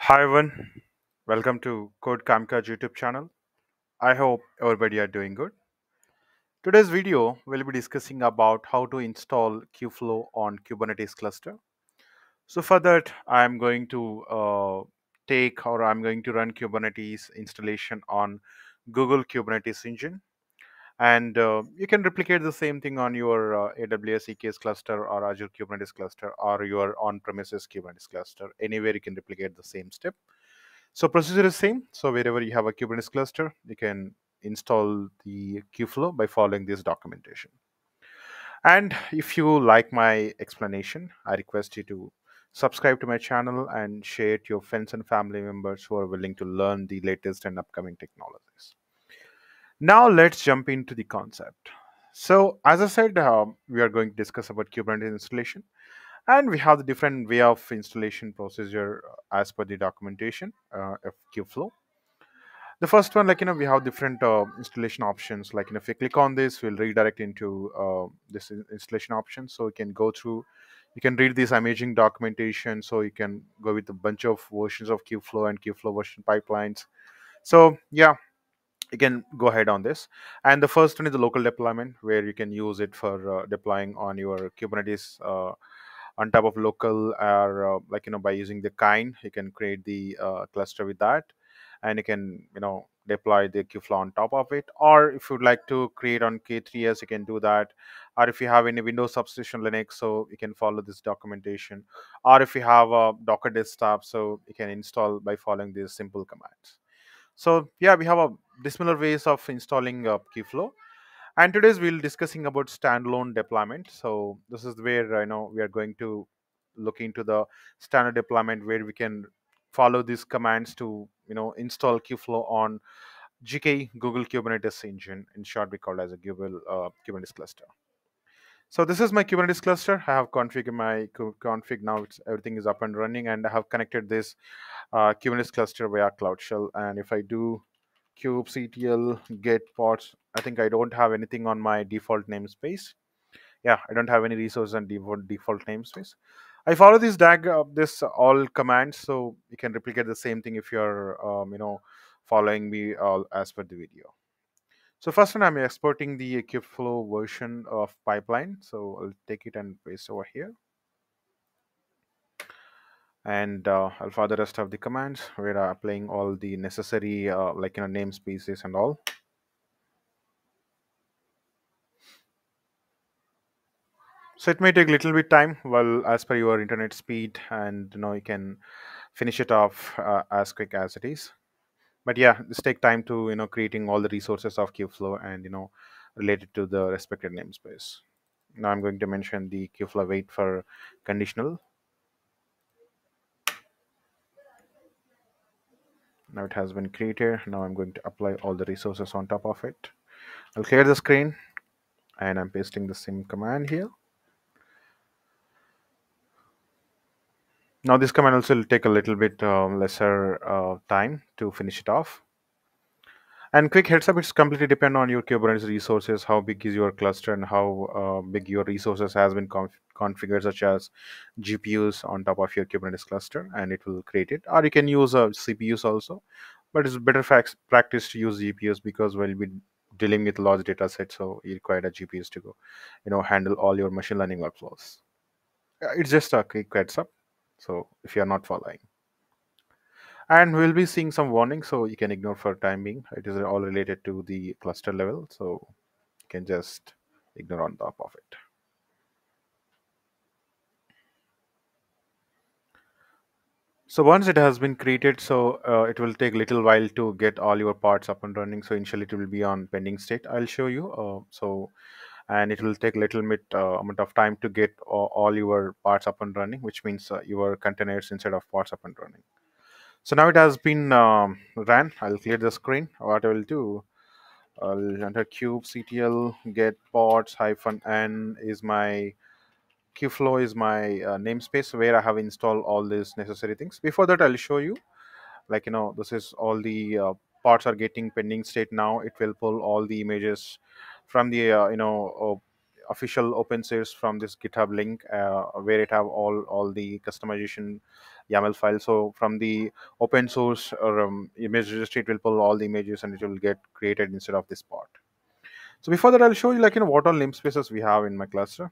Hi everyone, welcome to Code Kamikaze YouTube channel. I hope everybody are doing good. Today's video will be discussing about how to install Kubeflow on Kubernetes cluster. So for that, I'm going to uh, take or I'm going to run Kubernetes installation on Google Kubernetes Engine. And uh, you can replicate the same thing on your uh, AWS EKS cluster or Azure Kubernetes cluster or your on-premises Kubernetes cluster. Anywhere you can replicate the same step. So procedure is same. So wherever you have a Kubernetes cluster, you can install the Kubeflow by following this documentation. And if you like my explanation, I request you to subscribe to my channel and share it to your friends and family members who are willing to learn the latest and upcoming technologies. Now let's jump into the concept. So as I said, uh, we are going to discuss about Kubernetes installation and we have the different way of installation procedure uh, as per the documentation uh, of Kubeflow. The first one, like you know, we have different uh, installation options. Like you know, if you click on this, we'll redirect into uh, this installation option. So you can go through, you can read this amazing documentation. So you can go with a bunch of versions of Kubeflow and Kubeflow version pipelines. So yeah, you can go ahead on this. And the first one is the local deployment, where you can use it for uh, deploying on your Kubernetes. Uh, on top of local or uh, like you know by using the kind you can create the uh, cluster with that and you can you know deploy the kubeflow on top of it or if you'd like to create on k3s you can do that or if you have any windows subsystem linux so you can follow this documentation or if you have a docker desktop so you can install by following these simple commands so yeah we have a dissimilar ways of installing uh, kubeflow and today's we'll discussing about standalone deployment. So this is where i know we are going to look into the standard deployment where we can follow these commands to you know install kubeflow on GKE google kubernetes engine. In short we call it as a google uh, kubernetes cluster so this is my kubernetes cluster. I have configured my config. Now everything is up and running and i have connected this uh, kubernetes cluster via cloud shell and if i do kubectl get pods i think i don't have anything on my default namespace. Yeah i don't have any resource and default default namespace. I follow this dag uh, this all commands so you can replicate the same thing if you're um, you know following me all as per the video so first one i'm exporting the kubeflow version of pipeline. So i'll take it and paste over here. And uh, i'll follow the rest of the commands. Where i'm applying all the necessary uh, like you know namespaces and all. So it may take a little bit time well as per your internet speed and you know you can finish it off uh, as quick as it is but yeah this take time to you know creating all the resources of kubeflow and you know related to the respected namespace. Now i'm going to mention the kubeflow wait for conditional. Now it has been created. Now i'm going to apply all the resources on top of it. I'll clear the screen and i'm pasting the same command here now this command also will take a little bit uh, lesser uh, time to finish it off. And quick heads up it's completely depend on your kubernetes resources how big is your cluster and how uh, big your resources has been conf- configured such as gpus on top of your kubernetes cluster and it will create it. Or you can use uh, cpus also but it's better practice to use gpus because we'll be dealing with large data sets so you require a gpus to go you know handle all your machine learning workflows. Uh, it's just a quick heads up so if you're not following. And we'll be seeing some warnings so you can ignore for time being. It is all related to the cluster level so you can just ignore on top of it. So once it has been created so uh, it will take little while to get all your parts up and running so initially it will be on pending state i'll show you. Uh, so and it will take a little bit uh, amount of time to get all, your parts up and running which means uh, your containers instead of parts up and running so now it has been um, ran i'll clear the screen what i will do I'll enter kubectl get pods hyphen n is my kubeflow is my uh, namespace where I have installed all these necessary things. Before that, I'll show you like you know this is all the uh, parts are getting pending state now. It will pull all the images from the uh, you know official open source from this GitHub link uh, where it have all all the customization YAML file. So from the open source or um, image registry, it will pull all the images and it will get created instead of this part So before that, I'll show you like you know what all namespaces we have in my cluster.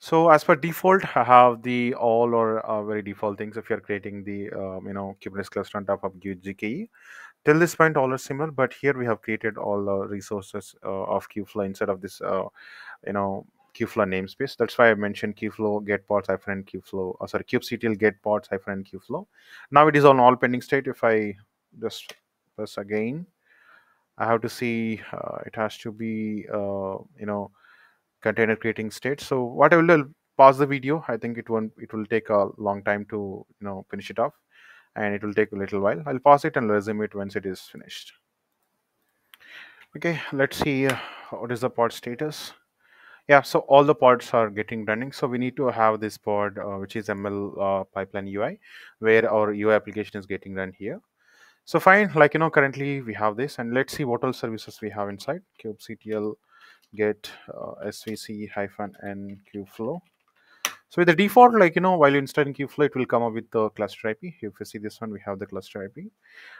So as per default, I have the all or uh, very default things. If you're creating the um, you know Kubernetes cluster on top of GKE, till this point all are similar. But here we have created all the resources uh, of Kubeflow instead of this uh, you know Kubeflow namespace. That's why I mentioned Kubeflow get pods hyphen Kubeflow. Oh, sorry, kubectl get pods hyphen Kubeflow. Now it is on all pending state. If I just press again, I have to see uh, it has to be uh, you know container creating state. So what I will do, pause the video. I think it won't. It will take a long time to you know finish it off, and it will take a little while. I'll pause it and resume it once it is finished. Okay, let's see uh, what is the pod status. Yeah, so all the pods are getting running. So we need to have this pod, uh, which is ML uh, pipeline UI, where our UI application is getting run here. So fine, like you know, currently we have this, and let's see what all services we have inside kubectl get uh, svc hyphen n kubeflow. So with the default, like you know, while you're installing kubeflow, it will come up with the cluster IP. If you see this one, we have the cluster IP.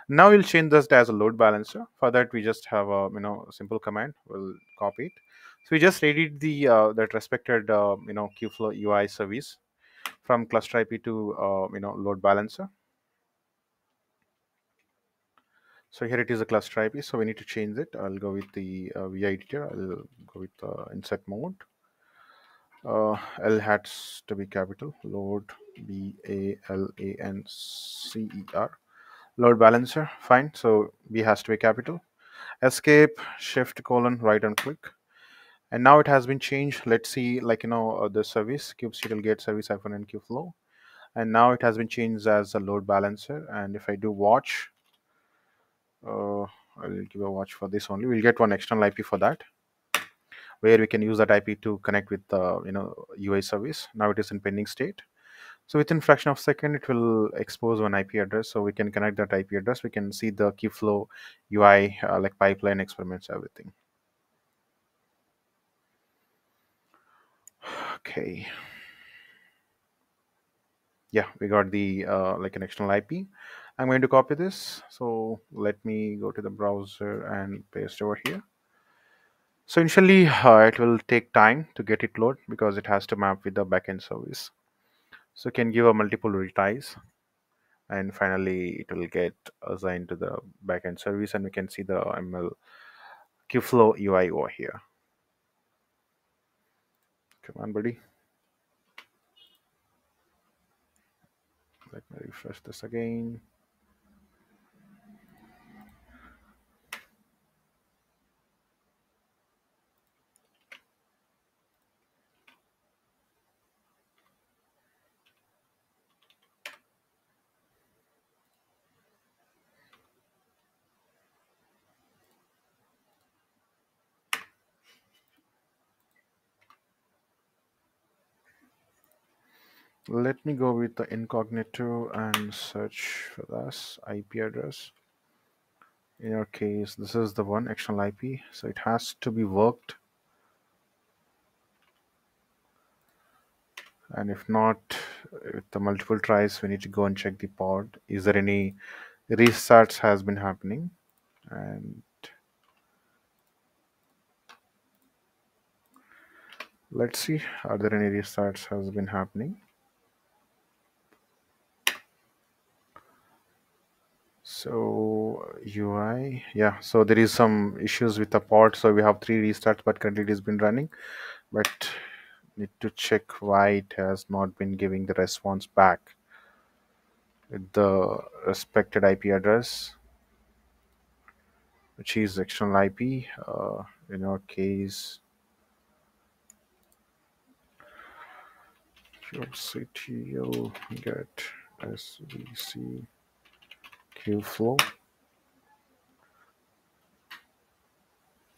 Now we'll change this as a load balancer. For that, we just have a you know simple command. We'll copy it. So we just readied the uh, that respected uh, you know kubeflow UI service from cluster IP to uh, you know load balancer. So here it is a cluster IP. So we need to change it. I'll go with the uh, VI editor. I'll go with the insert mode. Uh, L has to be capital. Load B A L A N C E R. Load balancer. Fine. So B has to be capital. Escape. Shift colon right and click. And now it has been changed. Let's see, like you know, uh, the service kubectl get service hyphen and kubeflow. And now it has been changed as a load balancer. And if I do watch, uh, I'll give a watch for this only. We'll get one external IP for that, where we can use that IP to connect with the you know UI service. Now it is in pending state. So within fraction of a second, it will expose one IP address. So we can connect that IP address. We can see the Kubeflow UI, uh, like pipeline experiments, everything. Okay. Yeah, we got the uh, like an external IP. I'm going to copy this. So let me go to the browser and paste over here. So initially uh, it will take time to get it load because it has to map with the backend service. So you can give a multiple retries and finally it will get assigned to the backend service and we can see the ML Kubeflow UI over here. Come on, buddy. Let me refresh this again. Let me go with the incognito and search for this IP address. In our case, this is the one external IP, so it has to be worked. And if not, with the multiple tries, we need to go and check the pod. Is there any restarts has been happening? And let's see, are there any restarts has been happening? So UI, yeah. So there is some issues with the pod. So we have three restarts, but currently it has been running. But need to check why it has not been giving the response back with the respected IP address, which is external IP. Uh, in our case, kubectl get svc kubeflow.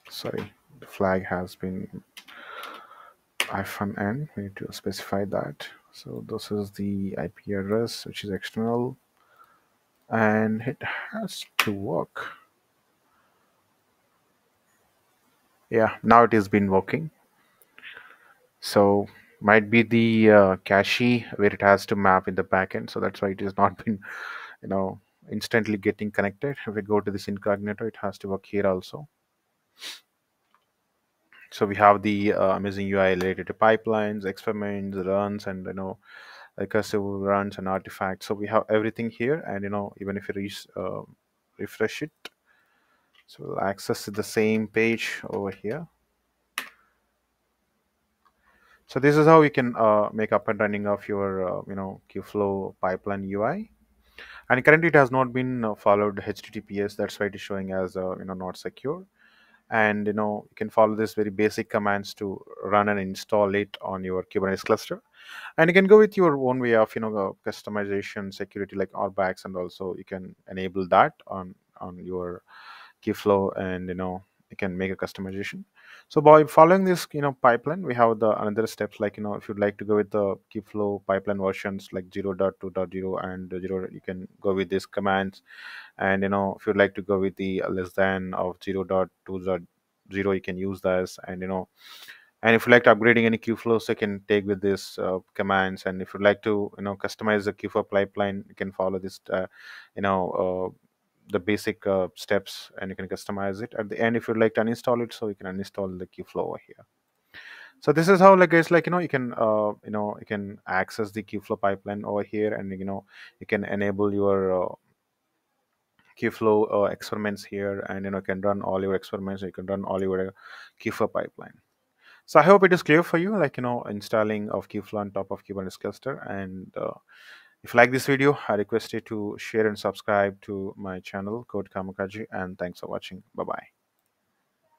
Sorry, the flag has been hyphen n. We need to specify that. So this is the IP address, which is external, and it has to work. Yeah, now it has been working. So might be the uh, cache where it has to map in the backend. So that's why it has not been, you know, instantly getting connected. If we go to this incognito, it has to work here also. So we have the uh, amazing UI related to pipelines, experiments, runs, and you know, recursive runs and artifacts. So we have everything here, and you know, even if you uh, refresh it, so we'll access the same page over here. So this is how you can uh, make up and running of your uh, you know Kubeflow pipeline UI. And currently it has not been uh, followed HTTPS. That's why it is showing as uh, you know not secure. And you know you can follow this very basic commands to run and install it on your Kubernetes cluster. And you can go with your own way of you know uh, customization, security like RBACs, and also you can enable that on on your Kubeflow, and you know you can make a customization. So by following this, you know, pipeline, we have the another steps like you know if you'd like to go with the Kubeflow pipeline versions like 0.2.0 and 0, you can go with these commands. And you know if you'd like to go with the less than of 0.2.0, you can use this. And you know, and if you like to upgrading any Kubeflows, you can take with these uh, commands. And if you'd like to you know customize the Kubeflow pipeline, you can follow this. Uh, you know. Uh, the basic uh, steps and you can customize it. At the end if you'd like to uninstall it so you can uninstall the Kubeflow over here. So this is how like it's like you know you can uh, you know you can access the Kubeflow pipeline over here and you know you can enable your uh, Kubeflow uh, experiments here and you know you can run all your experiments you can run all your uh, Kubeflow pipeline. So I hope it is clear for you like you know installing of Kubeflow on top of Kubernetes cluster and uh, if you like this video, I request you to share and subscribe to my channel, Code Kamikaze, and thanks for watching. Bye bye.